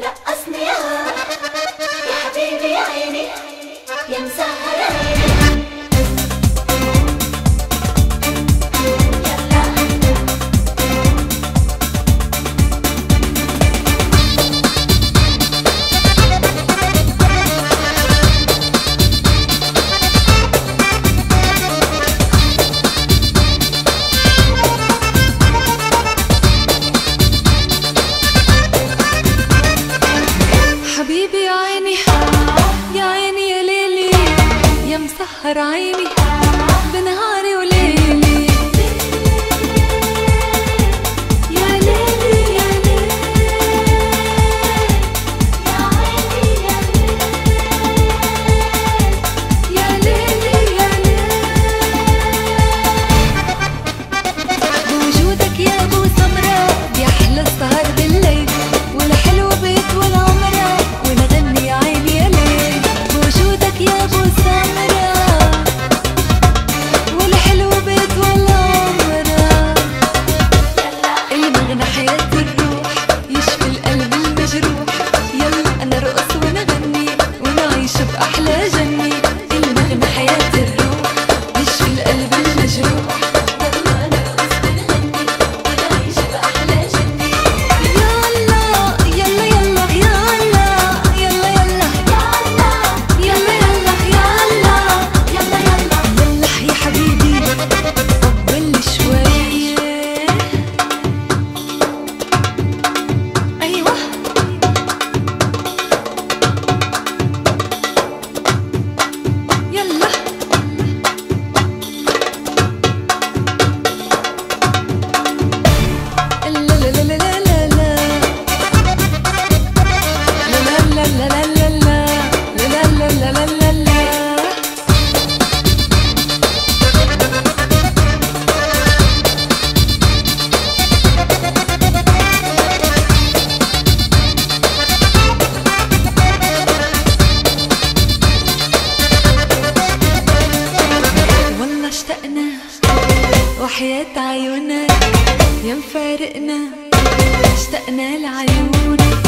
رقصني يا حبيبي يا عيني. عيني يا عيني يا ليلي يا مسهر عيني بنهار تبقى أحلى وحياة عيونك يا مفارقنا اشتقنا لعيونك.